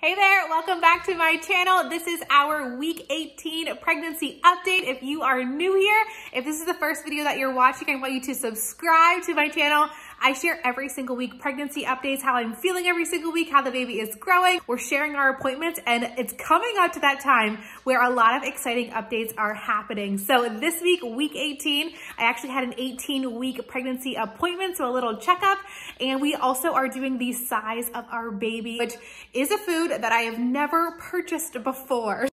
Hey there, welcome back to my channel. This is our week 18 pregnancy update. If you are new here, if this is the first video that you're watching, I want you to subscribe to my channel. I share every single week pregnancy updates, how I'm feeling every single week, how the baby is growing. We're sharing our appointments and it's coming up to that time where a lot of exciting updates are happening. So this week, week 18, I actually had an 18 week pregnancy appointment, so a little checkup. And we also are doing the size of our baby, which is a food that I have never purchased before.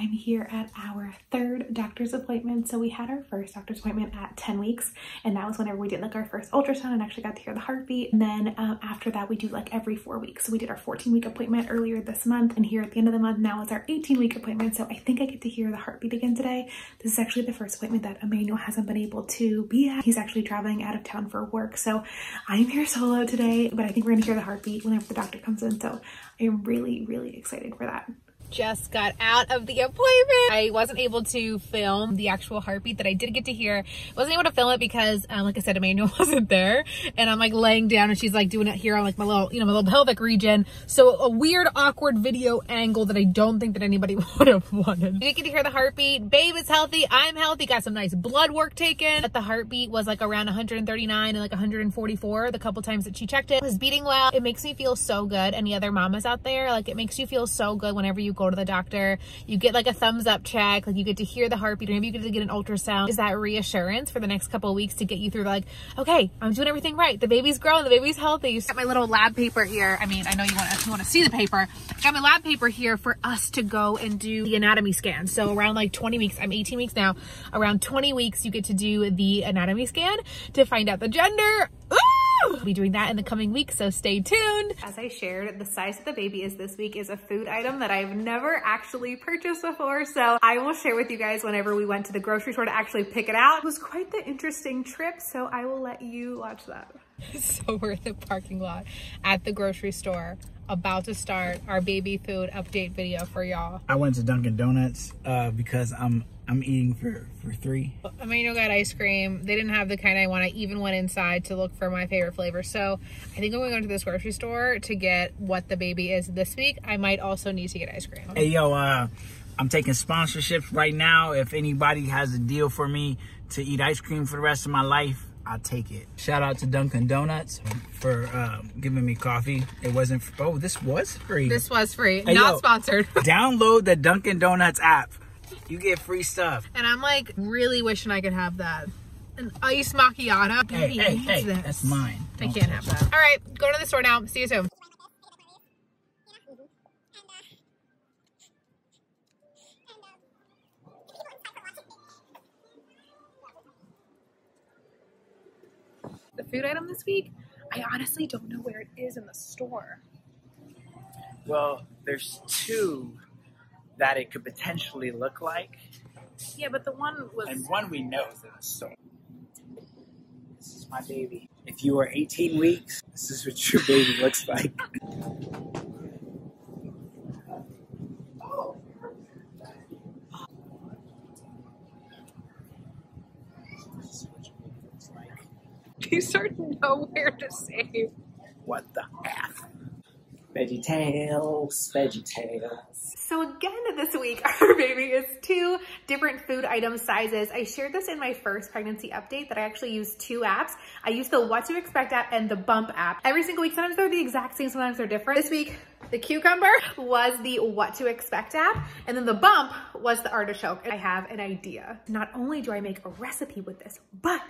I'm here at our third doctor's appointment. So we had our first doctor's appointment at 10 weeks and that was whenever we did like our first ultrasound and actually got to hear the heartbeat. And then um, after that, we do like every four weeks. So we did our 14 week appointment earlier this month and here at the end of the month now is our 18 week appointment. So I think I get to hear the heartbeat again today. This is actually the first appointment that Emmanuel hasn't been able to be at. He's actually traveling out of town for work. So I'm here solo today, but I think we're gonna hear the heartbeat whenever the doctor comes in. So I'm really, really excited for that just got out of the appointment. I wasn't able to film the actual heartbeat that I did get to hear. wasn't able to film it because, um, like I said, Emmanuel wasn't there. And I'm like laying down and she's like doing it here on like my little, you know, my little pelvic region. So a weird, awkward video angle that I don't think that anybody would have wanted. You get to hear the heartbeat. Babe is healthy. I'm healthy. Got some nice blood work taken. But the heartbeat was like around 139 and like 144 the couple times that she checked it. It was beating well. It makes me feel so good. Any other mamas out there, like it makes you feel so good whenever you go to the doctor, you get like a thumbs up check, like you get to hear the heartbeat, or maybe you get to get an ultrasound. Is that reassurance for the next couple weeks to get you through like, okay, I'm doing everything right. The baby's growing, the baby's healthy. You got my little lab paper here. I mean, I know you want to want to see the paper. Got my lab paper here for us to go and do the anatomy scan. So around like 20 weeks, I'm 18 weeks now. Around 20 weeks, you get to do the anatomy scan to find out the gender. Ooh! We'll be doing that in the coming weeks, so stay tuned. As I shared, the size of the baby is this week is a food item that I've never actually purchased before, so I will share with you guys whenever we went to the grocery store to actually pick it out. It was quite the interesting trip, so I will let you watch that. so we're in the parking lot at the grocery store about to start our baby food update video for y'all. I went to Dunkin' Donuts uh, because I'm I'm eating for, for three. Emmanuel got ice cream. They didn't have the kind I want. I even went inside to look for my favorite flavor. So I think I'm going to go to this grocery store to get what the baby is this week. I might also need to get ice cream. Hey, yo, uh, I'm taking sponsorships right now. If anybody has a deal for me to eat ice cream for the rest of my life, I'll take it. Shout out to Dunkin' Donuts for um, giving me coffee. It wasn't, oh, this was free. This was free, hey, not yo, sponsored. download the Dunkin' Donuts app. You get free stuff. And I'm like really wishing I could have that. An ice macchiato. Hey, hey, hey, that's mine. Don't I can't have that. All right, go to the store now. See you soon. The food item this week, I honestly don't know where it is in the store. Well, there's two that it could potentially look like. Yeah, but the one was. And one we know is in the store. This is my baby. If you are 18 weeks, this is what your baby looks like. you start to know where to save. What the F? Veggie Tales, Veggie Tales. So again this week, our baby is two different food item sizes. I shared this in my first pregnancy update that I actually use two apps. I use the What to Expect app and the Bump app. Every single week, sometimes they're the exact same, sometimes they're different. This week, the cucumber was the What to Expect app, and then the Bump was the artichoke. I have an idea. Not only do I make a recipe with this, but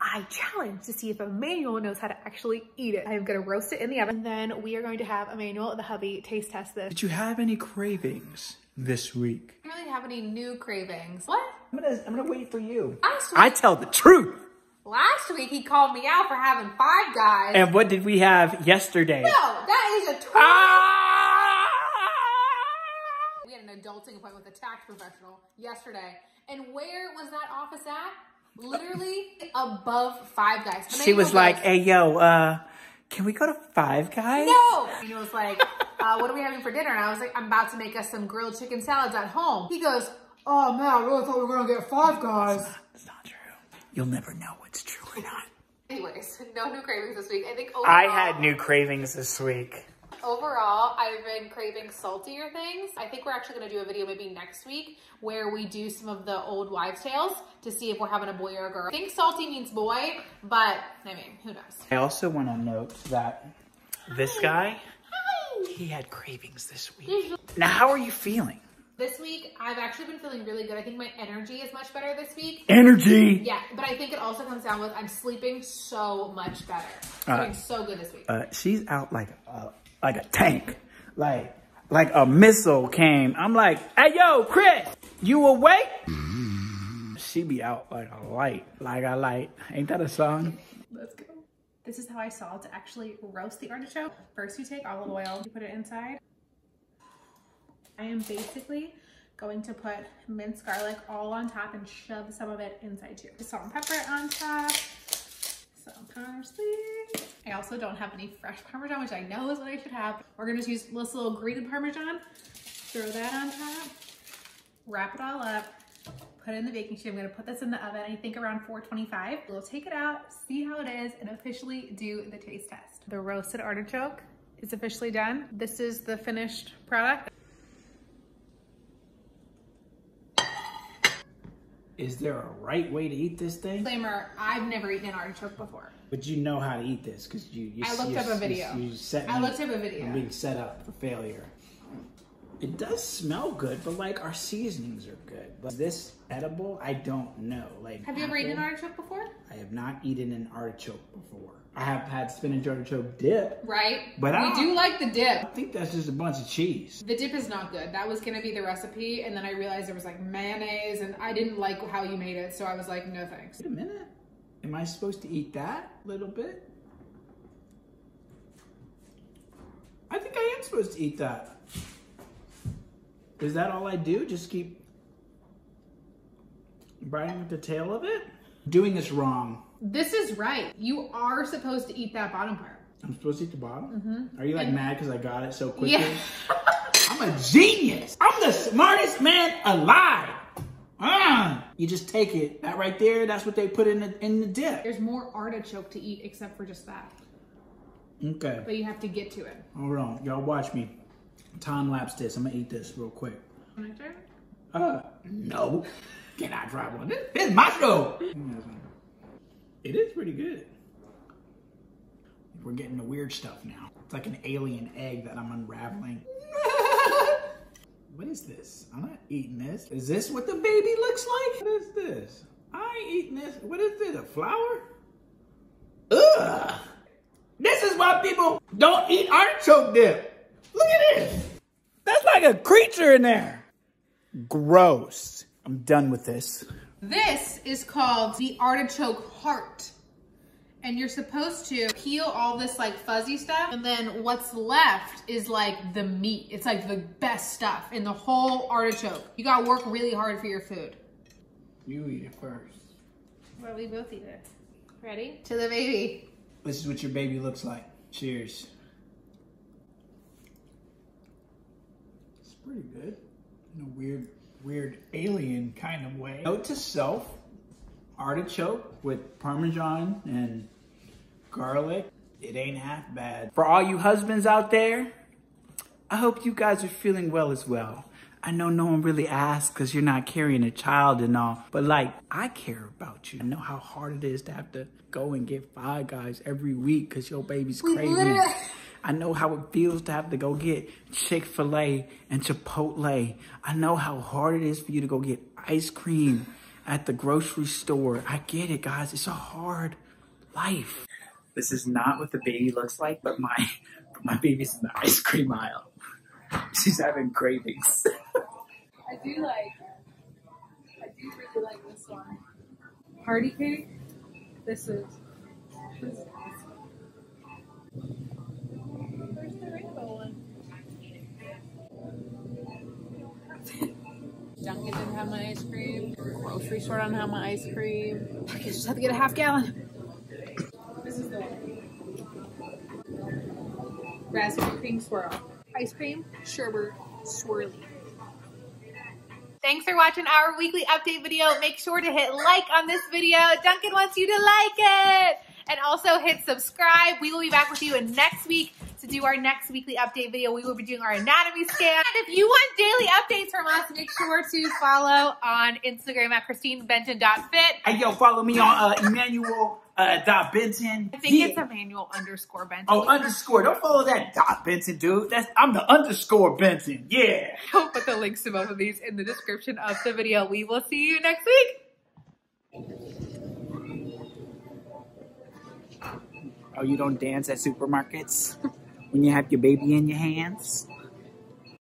I challenge to see if Emmanuel knows how to actually eat it. I'm gonna roast it in the oven. And then we are going to have Emmanuel, the hubby, taste test this. Did you have any cravings this week? I don't really have any new cravings. What? I'm gonna, I'm gonna wait for you. I tell the truth. Last week he called me out for having Five Guys. And what did we have yesterday? No, that is a twist. Ah! We had an adulting appointment with a tax professional yesterday. And where was that office at? Literally above Five Guys. She was like, "Hey, yo, uh, can we go to Five Guys?" No. He was like, uh, "What are we having for dinner?" And I was like, "I'm about to make us some grilled chicken salads at home." He goes, "Oh man, I really thought we were gonna get Five Guys." That's not, not true. You'll never know what's true or not. Anyways, no new cravings this week. I think overall, I had new cravings this week. Overall, I've been craving saltier things. I think we're actually gonna do a video maybe next week where we do some of the old wives' tales to see if we're having a boy or a girl. I think salty means boy, but I mean, who knows? I also want to note that this guy, he had cravings this week. Now, how are you feeling? This week, I've actually been feeling really good. I think my energy is much better this week. Energy. Yeah, but I think it also comes down with I'm sleeping so much better. Uh, Doing so good this week. Uh, she's out like a, like a tank, like like a missile came. I'm like, hey yo, Chris, you awake? Mm-hmm. She be out like a light, like a light. Ain't that a song? Let's go. This is how I saw to actually roast the artichoke. First, you take olive oil, you put it inside. I am basically going to put minced garlic all on top and shove some of it inside too. Salt and pepper on top, some parsley. I also don't have any fresh Parmesan, which I know is what I should have. We're gonna just use this little grated Parmesan, throw that on top, wrap it all up, put it in the baking sheet. I'm gonna put this in the oven, I think around 425. We'll take it out, see how it is, and officially do the taste test. The roasted artichoke is officially done. This is the finished product. Is there a right way to eat this thing? Disclaimer, I've never eaten an artichoke before. But you know how to eat this because you, you. I looked you- up a video. You, set I looked up a video. I'm being set up for failure. It does smell good, but like our seasonings are good. But this edible, I don't know. Like, Have you ever eaten an artichoke before? I have not eaten an artichoke before. I have had spinach artichoke dip. Right. But we I- do like the dip. I think that's just a bunch of cheese. The dip is not good. That was gonna be the recipe, and then I realized there was like mayonnaise, and I didn't like how you made it, so I was like, no thanks. Wait a minute. Am I supposed to eat that little bit? I think I am supposed to eat that. Is that all I do? Just keep biting with the tail of it? Doing this wrong. This is right. You are supposed to eat that bottom part. I'm supposed to eat the bottom? Are you like mad because I got it so quickly? Yeah. I'm a genius. I'm the smartest man alive. Ah, you just take it. That right there, that's what they put in the in the dip. There's more artichoke to eat except for just that, Okay. but you have to get to it. Hold on, y'all watch me. Time lapse this. I'm gonna eat this real quick. Wanna try it? Uh, no. Can I try one? This, this is my show. It is pretty good. We're getting the weird stuff now. It's like an alien egg that I'm unraveling. What is this? I'm not eating this. Is this what the baby looks like? What is this? I ain't eating this. What is this? A flower? Ugh. This is why people don't eat artichoke dip. Look at this. That's like a creature in there. Gross. I'm done with this. This is called the artichoke heart. And you're supposed to peel all this like fuzzy stuff. And then what's left is like the meat. It's like the best stuff in the whole artichoke. You gotta work really hard for your food. You eat it first. Well, we both eat it. Ready? To the baby. This is what your baby looks like. Cheers. It's pretty good. In a weird, weird alien kind of way. Note to self, artichoke with Parmesan and garlic. It ain't half bad. For all you husbands out there, I hope you guys are feeling well as well. I know no one really asks because you're not carrying a child and all, but like, I care about you. I know how hard it is to have to go and get Five Guys every week because your baby's craving. Literally- I know how it feels to have to go get Chick fil A and Chipotle. I know how hard it is for you to go get ice cream at the grocery store. I get it, guys. It's a hard life. This is not what the baby looks like, but my but my baby's in the ice cream aisle. She's having cravings. I do like, I do really like this one. Party cake. This is, this is Where's the rainbow one? Dunkin' didn't have my ice cream. Grocery store didn't have my ice cream. I just have to get a half gallon. This is the. Raspberry cream swirl. Ice cream, sherbet, swirly. Thanks for watching our weekly update video. Make sure to hit like on this video. Dunkin' wants you to like it. And also hit subscribe. We will be back with you in next week to do our next weekly update video. We will be doing our anatomy scan. And if you want daily updates from us, make sure to follow on Instagram at christinebenton.fit. Hey, yo, follow me on uh, Emmanuel uh, dot Benton. I think Yeah. it's Emmanuel underscore Benton. Oh, underscore. Don't follow that dot Benton, dude. That's I'm the underscore Benton. Yeah. I'll put the links to both of these in the description of the video. We will see you next week. Oh, you don't dance at supermarkets when you have your baby in your hands?